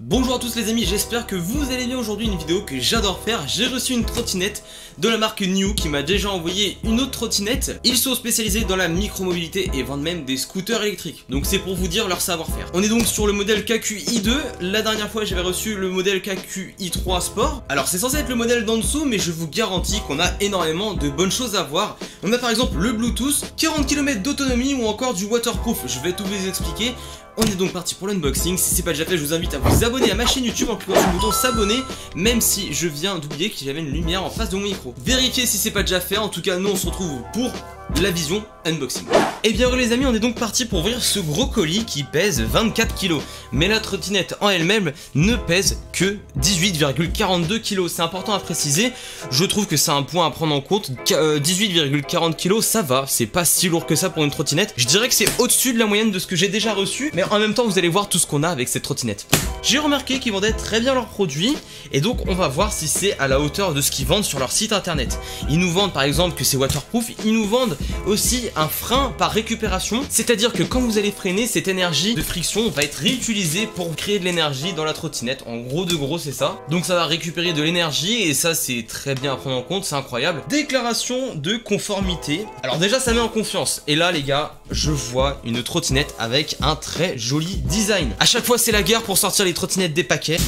Bonjour à tous les amis, j'espère que vous allez bien aujourd'hui, une vidéo que j'adore faire. J'ai reçu une trottinette de la marque New qui m'a déjà envoyé une autre trottinette. Ils sont spécialisés dans la micromobilité et vendent même des scooters électriques. Donc c'est pour vous dire leur savoir-faire. On est donc sur le modèle KQi2. La dernière fois j'avais reçu le modèle KQi3 Sport. Alors c'est censé être le modèle d'en dessous mais je vous garantis qu'on a énormément de bonnes choses à voir. On a par exemple le Bluetooth, 40 km d'autonomie ou encore du waterproof. Je vais tout vous expliquer. On est donc parti pour l'unboxing, si c'est pas déjà fait je vous invite à vous abonner à ma chaîne YouTube en cliquant sur le bouton s'abonner Même si je viens d'oublier qu'il y avait une lumière en face de mon micro. Vérifiez si c'est pas déjà fait, en tout cas nous on se retrouve pour la vision unboxing. Et eh bien les amis, on est donc parti pour ouvrir ce gros colis qui pèse 24 kg. Mais la trottinette en elle-même ne pèse que 18,42 kg. C'est important à préciser. Je trouve que c'est un point à prendre en compte. 18,40 kg, ça va. C'est pas si lourd que ça pour une trottinette. Je dirais que c'est au-dessus de la moyenne de ce que j'ai déjà reçu. Mais en même temps, vous allez voir tout ce qu'on a avec cette trottinette. J'ai remarqué qu'ils vendaient très bien leurs produits. Et donc, on va voir si c'est à la hauteur de ce qu'ils vendent sur leur site internet. Ils nous vendent par exemple que c'est waterproof. Ils nous vendent aussi un frein par récupération, c'est-à-dire que quand vous allez freiner, cette énergie de friction va être réutilisée pour créer de l'énergie dans la trottinette. En gros de gros, c'est ça. Donc ça va récupérer de l'énergie et ça c'est très bien à prendre en compte, c'est incroyable. Déclaration de conformité. Alors déjà ça met en confiance. Et là les gars, je vois une trottinette avec un très joli design. À chaque fois c'est la guerre pour sortir les trottinettes des paquets.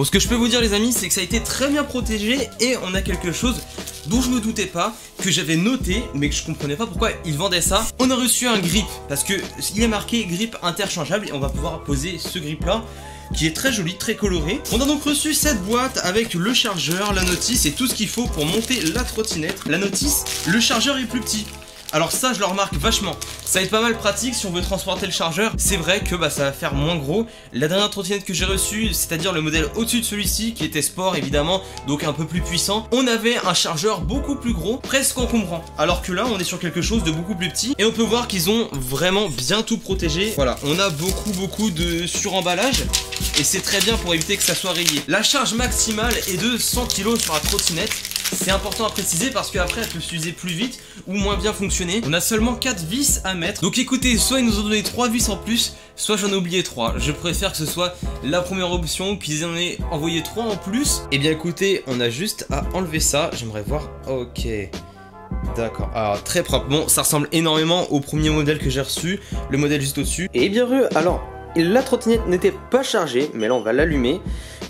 Bon, ce que je peux vous dire, les amis, c'est que ça a été très bien protégé et on a quelque chose dont je me doutais pas, que j'avais noté, mais que je comprenais pas pourquoi ils vendaient ça. On a reçu un grip parce que il est marqué grip interchangeable et on va pouvoir poser ce grip là qui est très joli, très coloré. On a donc reçu cette boîte avec le chargeur, la notice et tout ce qu'il faut pour monter la trottinette. La notice, le chargeur est plus petit. Alors ça je le remarque vachement. Ça va être pas mal pratique si on veut transporter le chargeur. C'est vrai que bah, ça va faire moins gros. La dernière trottinette que j'ai reçue C'est à dire le modèle au-dessus de celui-ci Qui était sport évidemment Donc un peu plus puissant On avait un chargeur beaucoup plus gros Presque encombrant. Alors que là on est sur quelque chose de beaucoup plus petit Et on peut voir qu'ils ont vraiment bien tout protégé. Voilà on a beaucoup beaucoup de suremballage Et c'est très bien pour éviter que ça soit rayé. La charge maximale est de 100 kg sur la trottinette c'est important à préciser parce qu'après elle peut s'user plus vite ou moins bien fonctionner. On a seulement 4 vis à mettre. Donc écoutez, soit ils nous ont donné 3 vis en plus, soit j'en ai oublié 3. Je préfère que ce soit la première option, qu'ils en aient envoyé 3 en plus. Et eh bien écoutez, on a juste à enlever ça. J'aimerais voir. Ok. D'accord, alors très propre. Bon, ça ressemble énormément au premier modèle que j'ai reçu, le modèle juste au-dessus. Et bien alors, la trottinette n'était pas chargée, mais là on va l'allumer.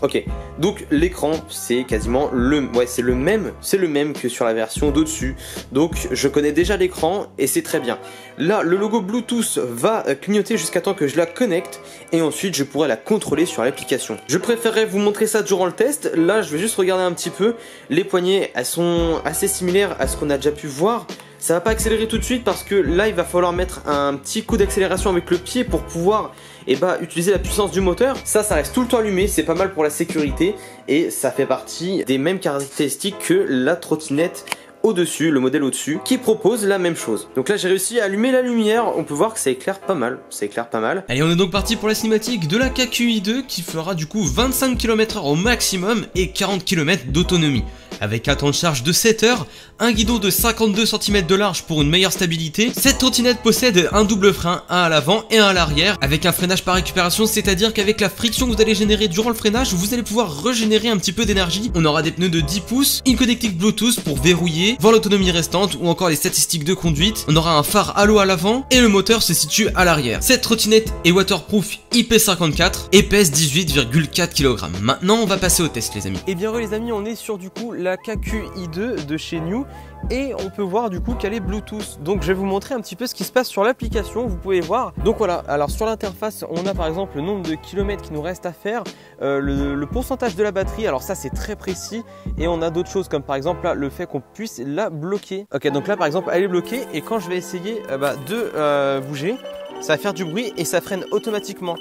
Ok, donc l'écran c'est quasiment le, ouais, c'est le même, c'est le même que sur la version d'au-dessus. Donc je connais déjà l'écran et c'est très bien. Là, le logo Bluetooth va clignoter jusqu'à temps que je la connecte et ensuite je pourrai la contrôler sur l'application. Je préférerais vous montrer ça durant le test. Là, je vais juste regarder un petit peu. Les poignées, elles sont assez similaires à ce qu'on a déjà pu voir. Ça va pas accélérer tout de suite parce que là il va falloir mettre un petit coup d'accélération avec le pied pour pouvoir et eh bah, utiliser la puissance du moteur. Ça, ça reste tout le temps allumé, c'est pas mal pour la sécurité et ça fait partie des mêmes caractéristiques que la trottinette au-dessus, le modèle au-dessus, qui propose la même chose. Donc là j'ai réussi à allumer la lumière, on peut voir que ça éclaire pas mal, ça éclaire pas mal. Allez on est donc parti pour la cinématique de la KQi2 qui fera du coup 25 km/h au maximum et 40 km d'autonomie. Avec un temps de charge de 7 heures, un guidon de 52 cm de large pour une meilleure stabilité, cette trottinette possède un double frein, un à l'avant et un à l'arrière, avec un freinage par récupération, c'est-à-dire qu'avec la friction que vous allez générer durant le freinage, vous allez pouvoir régénérer un petit peu d'énergie. On aura des pneus de 10 pouces, une connectique Bluetooth pour verrouiller voir l'autonomie restante ou encore les statistiques de conduite. On aura un phare halo à l'avant et le moteur se situe à l'arrière. Cette trottinette est waterproof IP54 et pèse 18,4 kg. Maintenant on va passer au test les amis. Et eh bien les amis on est sur du coup la KQi2 de chez New et on peut voir du coup qu'elle est Bluetooth. Donc je vais vous montrer un petit peu ce qui se passe sur l'application, vous pouvez voir. Donc voilà, alors sur l'interface, on a par exemple le nombre de kilomètres qui nous reste à faire, euh, le, pourcentage de la batterie, alors ça c'est très précis, et on a d'autres choses comme par exemple là, le fait qu'on puisse la bloquer. Ok, donc là par exemple elle est bloquée, et quand je vais essayer euh, bah, de euh, bouger, ça va faire du bruit et ça freine automatiquement.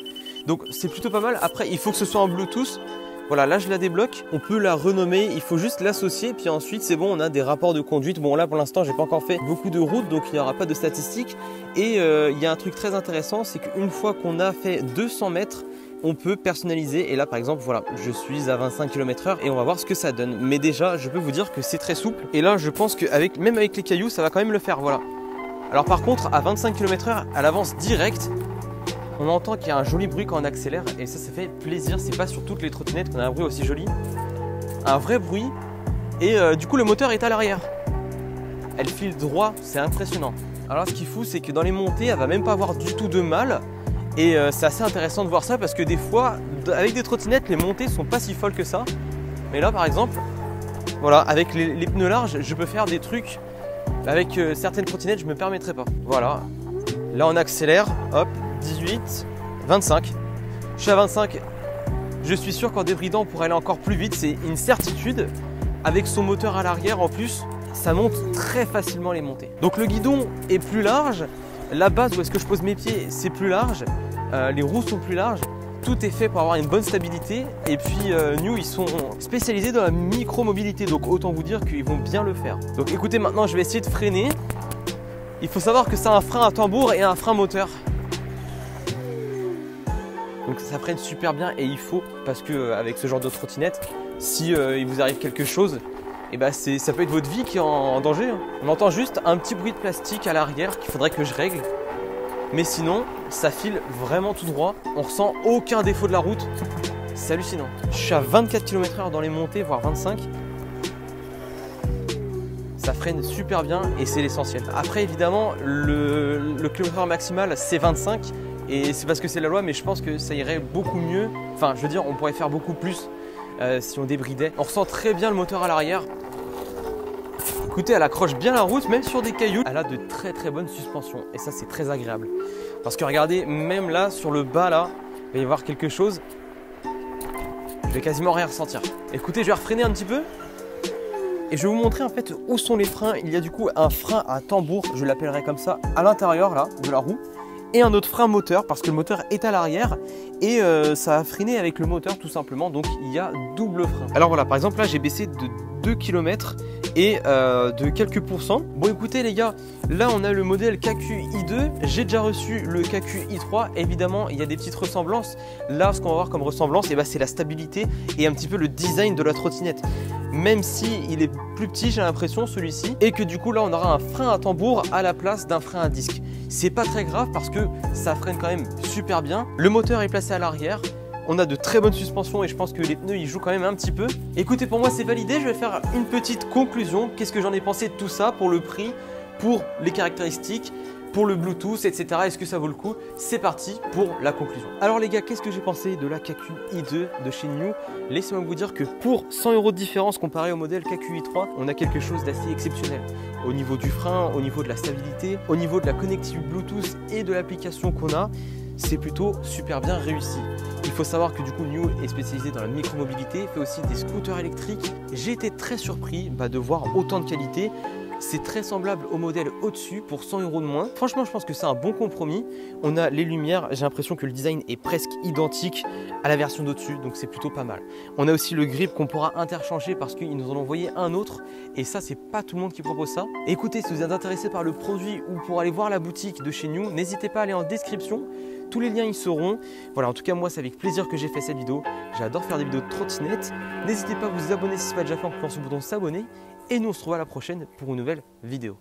Donc c'est plutôt pas mal. Après, il faut que ce soit en Bluetooth. Voilà, là je la débloque. On peut la renommer, il faut juste l'associer, puis ensuite c'est bon, on a des rapports de conduite. Bon là pour l'instant j'ai pas encore fait beaucoup de routes, donc il n'y aura pas de statistiques. Et euh, il y a un truc très intéressant, c'est qu'une fois qu'on a fait 200 mètres, on peut personnaliser et là par exemple voilà je suis à 25 km heure et on va voir ce que ça donne mais déjà je peux vous dire que c'est très souple et là je pense que même avec les cailloux ça va quand même le faire voilà Alors par contre, à 25 km/h, elle avance direct. On entend qu'il y a un joli bruit quand on accélère et ça, ça fait plaisir. C'est pas sur toutes les trottinettes qu'on a un bruit aussi joli. Un vrai bruit et euh, du coup, le moteur est à l'arrière. Elle file droit, c'est impressionnant. Alors ce qui est fou, c'est que dans les montées, elle va même pas avoir du tout de mal. Et euh, c'est assez intéressant de voir ça parce que des fois, avec des trottinettes, les montées sont pas si folles que ça. Mais là, par exemple, voilà, avec les, pneus larges, je peux faire des trucs. Avec euh, certaines trottinettes, je me permettrais pas. Voilà. Là, on accélère. Hop, 18, 25. Je suis à 25. Je suis sûr qu'en débridant, on pourrait aller encore plus vite. C'est une certitude. Avec son moteur à l'arrière en plus, ça monte très facilement les montées. Donc le guidon est plus large. La base où est-ce que je pose mes pieds, c'est plus large. Euh, les roues sont plus larges. Tout est fait pour avoir une bonne stabilité. Et puis euh, New, ils sont spécialisés dans la micro-mobilité. Donc autant vous dire qu'ils vont bien le faire. Donc écoutez, maintenant je vais essayer de freiner. Il faut savoir que a un frein à tambour et un frein moteur. Donc ça freine super bien et il faut parce que euh, avec ce genre de trottinette, si il vous arrive quelque chose, et eh bah ça peut être votre vie qui est en danger. Hein. On entend juste un petit bruit de plastique à l'arrière qu'il faudrait que je règle. Mais sinon, ça file vraiment tout droit. On ressent aucun défaut de la route. C'est hallucinant. Je suis à 24 km/h dans les montées, voire 25. Ça freine super bien et c'est l'essentiel. Après, évidemment, le, le kilomètre maximal, c'est 25. Et c'est parce que c'est la loi, mais je pense que ça irait beaucoup mieux. Enfin, je veux dire, on pourrait faire beaucoup plus euh, si on débridait. On ressent très bien le moteur à l'arrière. Écoutez, elle accroche bien la route, même sur des cailloux. Elle a de très très bonnes suspensions et ça c'est très agréable. Parce que regardez, même là, sur le bas là, il va y avoir quelque chose. Je vais quasiment rien ressentir. Écoutez, je vais refreiner un petit peu. Et je vais vous montrer en fait où sont les freins. Il y a du coup un frein à tambour, je l'appellerai comme ça, à l'intérieur là de la roue. Et un autre frein moteur parce que le moteur est à l'arrière et euh, ça a freiné avec le moteur tout simplement. Donc il y a double frein. Alors voilà, par exemple là j'ai baissé de 2 km et euh, de quelques pourcents. Bon écoutez les gars, là on a le modèle KQ-i2, j'ai déjà reçu le KQ-i3, évidemment il y a des petites ressemblances. Là ce qu'on va voir comme ressemblance, eh ben, c'est la stabilité et un petit peu le design de la trottinette. Même si il est plus petit j'ai l'impression celui-ci, et que du coup là on aura un frein à tambour à la place d'un frein à disque. C'est pas très grave parce que ça freine quand même super bien. Le moteur est placé à l'arrière, on a de très bonnes suspensions et je pense que les pneus ils jouent quand même un petit peu. Écoutez, pour moi c'est validé, je vais faire une petite conclusion. Qu'est-ce que j'en ai pensé de tout ça pour le prix, pour les caractéristiques pour le Bluetooth, etc. Est-ce que ça vaut le coup? C'est parti pour la conclusion. Alors les gars, qu'est-ce que j'ai pensé de la KQ i2 de chez New? Laissez-moi vous dire que pour 100 euros de différence comparé au modèle KQ i3, on a quelque chose d'assez exceptionnel. Au niveau du frein, au niveau de la stabilité, au niveau de la connectivité Bluetooth et de l'application qu'on a, c'est plutôt super bien réussi. Il faut savoir que du coup New est spécialisé dans la micromobilité, fait aussi des scooters électriques. J'ai été très surpris bah, de voir autant de qualité. C'est très semblable au modèle au-dessus pour 100 euros de moins. Franchement, je pense que c'est un bon compromis. On a les lumières, j'ai l'impression que le design est presque identique à la version d'au-dessus, donc c'est plutôt pas mal. On a aussi le grip qu'on pourra interchanger parce qu'ils nous en ont envoyé un autre, et ça, c'est pas tout le monde qui propose ça. écoutez, si vous êtes intéressé par le produit ou pour aller voir la boutique de chez New, n'hésitez pas à aller en description. Tous les liens y seront. Voilà, en tout cas, moi, c'est avec plaisir que j'ai fait cette vidéo. J'adore faire des vidéos de trottinette. N'hésitez pas à vous abonner si ce n'est pas déjà fait en cliquant sur le bouton s'abonner. Et nous, on se retrouve à la prochaine pour une nouvelle vidéo.